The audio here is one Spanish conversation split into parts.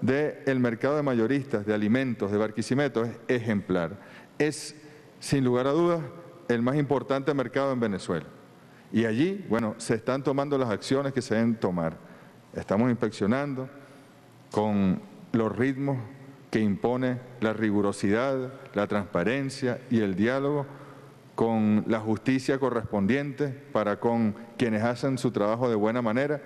del mercado de mayoristas de alimentos de Barquisimeto es ejemplar. Es, sin lugar a dudas, el más importante mercado en Venezuela. Y allí, bueno, se están tomando las acciones que se deben tomar. Estamos inspeccionando con los ritmos que impone la rigurosidad, la transparencia y el diálogo con la justicia correspondiente para con quienes hacen su trabajo de buena manera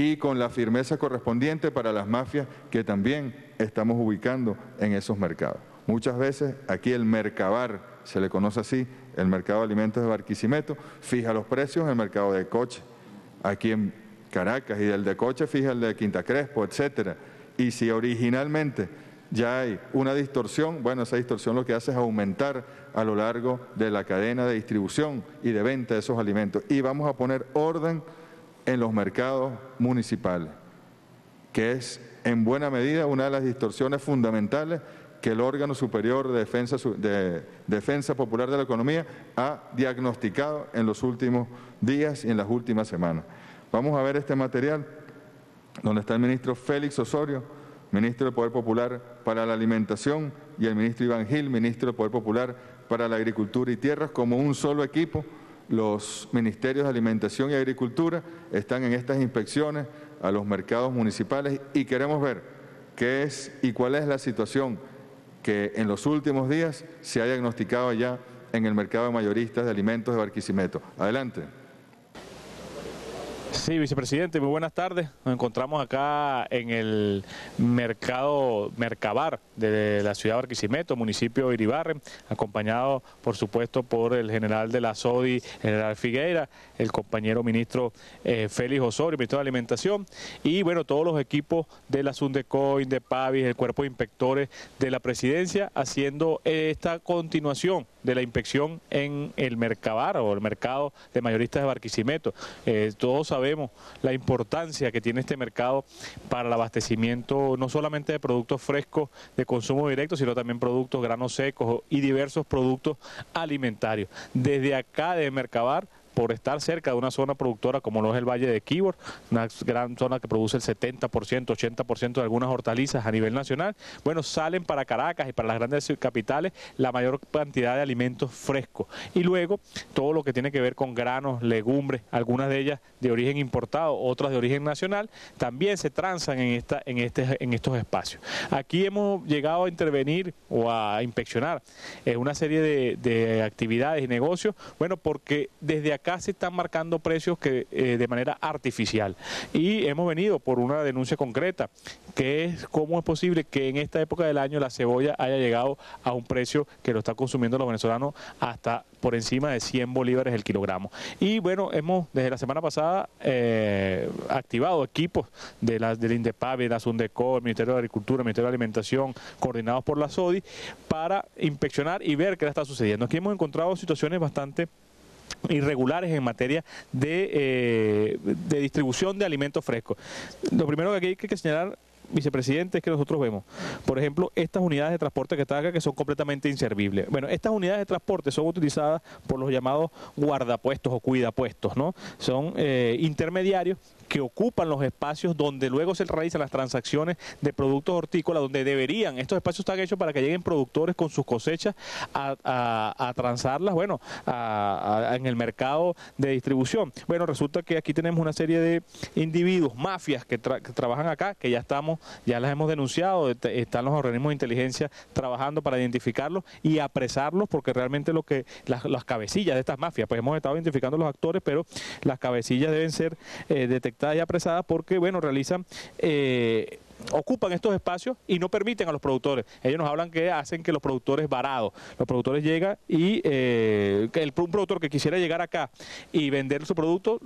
y con la firmeza correspondiente para las mafias que también estamos ubicando en esos mercados. Muchas veces aquí el mercabar, se le conoce así, el mercado de alimentos de Barquisimeto, fija los precios en el mercado de coche. Aquí en Caracas y del de coche fija el de Quinta Crespo, etcétera. Y si originalmente ya hay una distorsión, bueno, esa distorsión lo que hace es aumentar a lo largo de la cadena de distribución y de venta de esos alimentos. Y vamos a poner orden en los mercados municipales, que es en buena medida una de las distorsiones fundamentales que el órgano superior de defensa, de defensa popular de la economía ha diagnosticado en los últimos días y en las últimas semanas. Vamos a ver este material donde está el ministro Félix Osorio, ministro del Poder Popular para la Alimentación, y el ministro Iván Gil, ministro del Poder Popular para la Agricultura y Tierras, como un solo equipo. Los ministerios de Alimentación y Agricultura están en estas inspecciones a los mercados municipales y queremos ver qué es y cuál es la situación que en los últimos días se ha diagnosticado ya en el mercado de mayoristas de alimentos de Barquisimeto. Adelante. Sí, vicepresidente, muy buenas tardes. Nos encontramos acá en el mercado Mercabar de la ciudad de Barquisimeto, municipio de Iribarren, acompañado, por supuesto, por el general de la SODI, general Figueira, el compañero ministro eh, Félix Osorio, ministro de Alimentación, y bueno, todos los equipos de la Sundecoin, de Pavis, el cuerpo de inspectores de la presidencia, haciendo esta continuación de la inspección en el Mercabar o el mercado de mayoristas de Barquisimeto. Eh, todos sabemos la importancia que tiene este mercado para el abastecimiento no solamente de productos frescos de consumo directo, sino también productos granos secos y diversos productos alimentarios. Desde acá de Mercabar por estar cerca de una zona productora como lo es el Valle de Quibor, una gran zona que produce el 70%, 80% de algunas hortalizas a nivel nacional, bueno, salen para Caracas y para las grandes capitales la mayor cantidad de alimentos frescos. Y luego todo lo que tiene que ver con granos, legumbres, algunas de ellas de origen importado, otras de origen nacional, también se transan en, esta, en, este, en estos espacios. Aquí hemos llegado a intervenir o a inspeccionar eh, una serie de, de actividades y negocios, bueno, porque desde acá se están marcando precios que eh, de manera artificial. Y hemos venido por una denuncia concreta, que es cómo es posible que en esta época del año la cebolla haya llegado a un precio que lo está consumiendo los venezolanos hasta por encima de 100 bolívares el kilogramo. Y bueno, hemos desde la semana pasada eh, activado equipos de la, del INDEPAV, de la SUNDECO, el Ministerio de Agricultura, el Ministerio de Alimentación, coordinados por la SODI, para inspeccionar y ver qué está sucediendo. Aquí hemos encontrado situaciones bastante irregulares en materia de, eh, de distribución de alimentos frescos. Lo primero que aquí hay que señalar vicepresidente, es que nosotros vemos, por ejemplo, estas unidades de transporte que están acá que son completamente inservibles. Bueno, estas unidades de transporte son utilizadas por los llamados guardapuestos o cuidapuestos, ¿no? Son eh, intermediarios que ocupan los espacios donde luego se realizan las transacciones de productos hortícolas, donde deberían, estos espacios están hechos para que lleguen productores con sus cosechas a, a, transarlas, bueno, en el mercado de distribución. Bueno, resulta que aquí tenemos una serie de individuos, mafias que, trabajan acá, que ya estamos, ya las hemos denunciado, están los organismos de inteligencia trabajando para identificarlos y apresarlos, porque realmente lo que las, cabecillas de estas mafias, pues hemos estado identificando los actores, pero las cabecillas deben ser eh, detectadas y apresada porque, bueno, realizan eh, ocupan estos espacios y no permiten a los productores. Ellos nos hablan que hacen que los productores varados, los productores llegan y eh, el, un productor que quisiera llegar acá y vender su producto,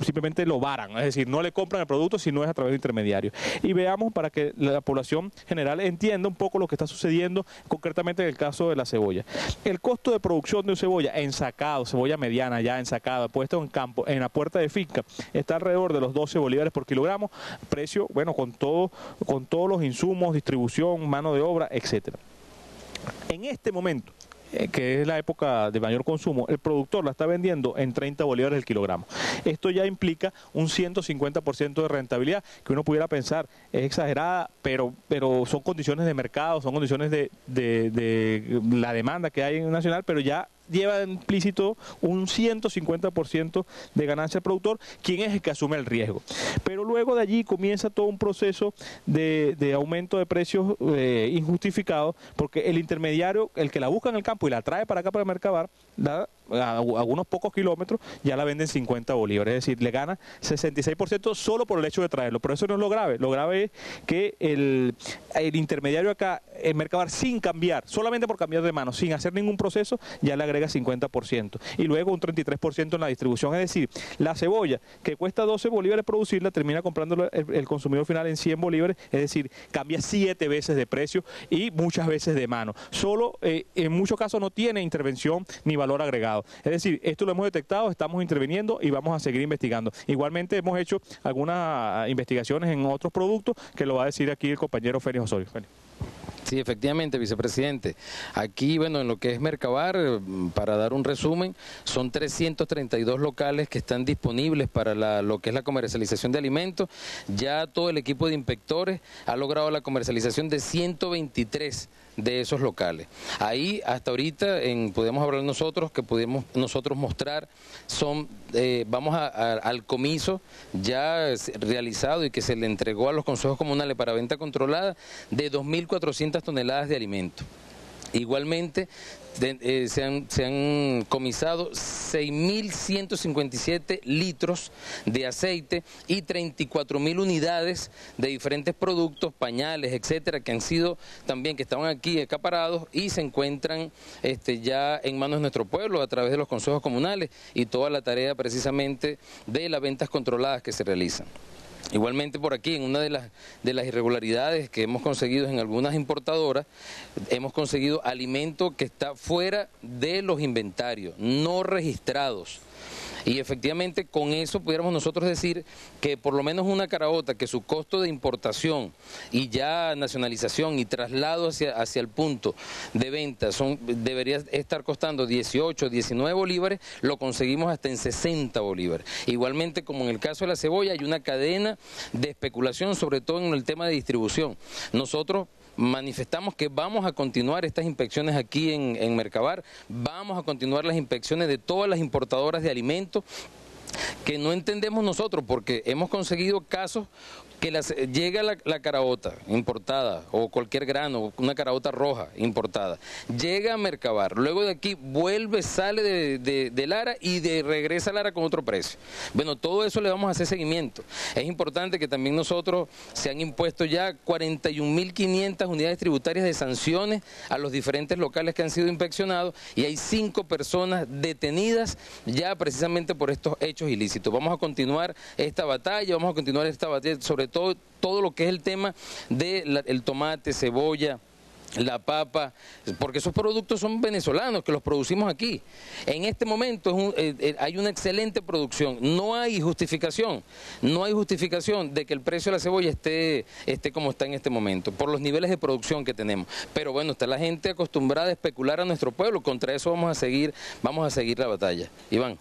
simplemente lo varan, es decir, no le compran el producto si no es a través de intermediarios. Y veamos para que la población general entienda un poco lo que está sucediendo concretamente en el caso de la cebolla. El costo de producción de cebolla ensacado, cebolla mediana ya ensacada, puesto en campo, en la puerta de finca, está alrededor de los 12 bolívares por kilogramo, precio, bueno, con todo con todos los insumos, distribución, mano de obra, etcétera. En este momento, eh, que es la época de mayor consumo, el productor la está vendiendo en 30 bolívares el kilogramo. Esto ya implica un 150% de rentabilidad, que uno pudiera pensar es exagerada, pero, pero son condiciones de mercado, son condiciones de, de la demanda que hay en nacional, pero ya lleva implícito un 150% de ganancia al productor, quien es el que asume el riesgo. Pero luego de allí comienza todo un proceso de, aumento de precios eh, injustificado, porque el intermediario, el que la busca en el campo y la trae para acá para Mercabar, da a algunos pocos kilómetros, ya la venden 50 bolívares, es decir, le gana 66% solo por el hecho de traerlo. Pero eso no es lo grave, lo grave es que el, el intermediario acá, el Mercabar, sin cambiar, solamente por cambiar de mano, sin hacer ningún proceso, ya le agrega 50%. Y luego un 33% en la distribución, es decir, la cebolla que cuesta 12 bolívares producirla, termina comprando el, consumidor final en 100 bolívares, es decir, cambia 7 veces de precio y muchas veces de mano. Solo eh, en muchos casos no tiene intervención ni valor agregado. Es decir, esto lo hemos detectado, estamos interviniendo y vamos a seguir investigando. Igualmente hemos hecho algunas investigaciones en otros productos que lo va a decir aquí el compañero Félix Osorio. Sí, efectivamente, vicepresidente. Aquí, bueno, en lo que es Mercabar, para dar un resumen, son 332 locales que están disponibles para lo que es la comercialización de alimentos. Ya todo el equipo de inspectores ha logrado la comercialización de 123 de esos locales. Ahí hasta ahorita en, podemos hablar nosotros que pudimos nosotros mostrar son eh, vamos al comiso ya realizado y que se le entregó a los consejos comunales para venta controlada de 2.400 toneladas de alimentos. Igualmente, eh, se, han, se, han, comisado 6.157 litros de aceite y 34.000 unidades de diferentes productos, pañales, etcétera, que han sido también, que estaban aquí acaparados y se encuentran este, ya en manos de nuestro pueblo a través de los consejos comunales y toda la tarea precisamente de las ventas controladas que se realizan. Igualmente por aquí, en una de las, de las irregularidades que hemos conseguido en algunas importadoras, hemos conseguido alimento que está fuera de los inventarios, no registrados. Y efectivamente con eso pudiéramos nosotros decir que por lo menos una caraota que su costo de importación y ya nacionalización y traslado hacia, hacia el punto de venta son, debería estar costando 18, 19 bolívares, lo conseguimos hasta en 60 bolívares. Igualmente como en el caso de la cebolla hay una cadena de especulación, sobre todo en el tema de distribución. Nosotros manifestamos que vamos a continuar estas inspecciones aquí en, en Mercabar, vamos a continuar las inspecciones de todas las importadoras de alimentos que no entendemos nosotros porque hemos conseguido casos que llega la, caraota importada o cualquier grano, una caraota roja importada, llega a Mercabar, luego de aquí vuelve, sale de, Lara y de, regresa a Lara con otro precio. Bueno, todo eso le vamos a hacer seguimiento. Es importante que también nosotros se han impuesto ya 41.500 unidades tributarias de sanciones a los diferentes locales que han sido inspeccionados y hay cinco personas detenidas ya precisamente por estos hechos ilícitos. Vamos a continuar esta batalla, vamos a continuar esta batalla sobre todo, todo lo que es el tema del tomate, cebolla, la papa, porque esos productos son venezolanos, que los producimos aquí. En este momento eh, eh, hay una excelente producción, no hay justificación, no hay justificación de que el precio de la cebolla esté, esté como está en este momento, por los niveles de producción que tenemos. Pero bueno, está la gente acostumbrada a especular a nuestro pueblo, contra eso vamos a seguir, vamos a seguir la batalla. Iván.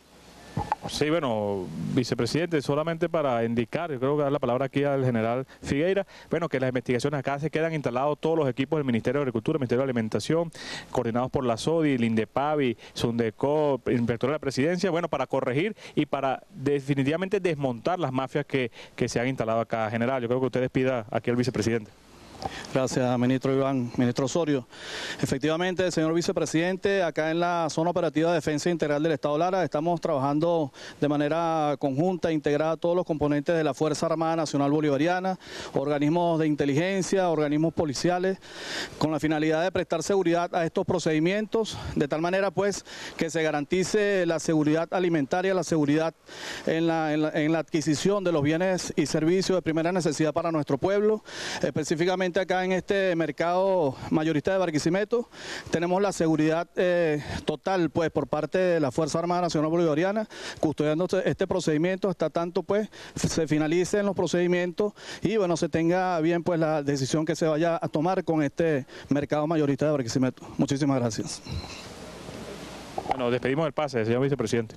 Sí, bueno, vicepresidente, solamente para indicar, yo creo que dar la palabra aquí al general Figueira, bueno, que las investigaciones acá se quedan instalados todos los equipos del Ministerio de Agricultura, Ministerio de Alimentación, coordinados por la SODI, el INDEPAVI, SUNDECO, Inspector de la Presidencia, bueno, para corregir y para definitivamente desmontar las mafias que, que se han instalado acá. General, yo creo que ustedes pida aquí al vicepresidente. Gracias, ministro Iván. Ministro Osorio. Efectivamente, señor vicepresidente, acá en la Zona Operativa de Defensa Integral del Estado Lara estamos trabajando de manera conjunta, integrada todos los componentes de la Fuerza Armada Nacional Bolivariana, organismos de inteligencia, organismos policiales, con la finalidad de prestar seguridad a estos procedimientos, de tal manera pues que se garantice la seguridad alimentaria, la seguridad en la, en la adquisición de los bienes y servicios de primera necesidad para nuestro pueblo, específicamente acá en este mercado mayorista de Barquisimeto. Tenemos la seguridad eh, total pues por parte de la Fuerza Armada Nacional Bolivariana, custodiando este, procedimiento hasta tanto pues se finalicen los procedimientos y bueno se tenga bien pues la decisión que se vaya a tomar con este mercado mayorista de Barquisimeto. Muchísimas gracias. Bueno, despedimos el pase, señor vicepresidente.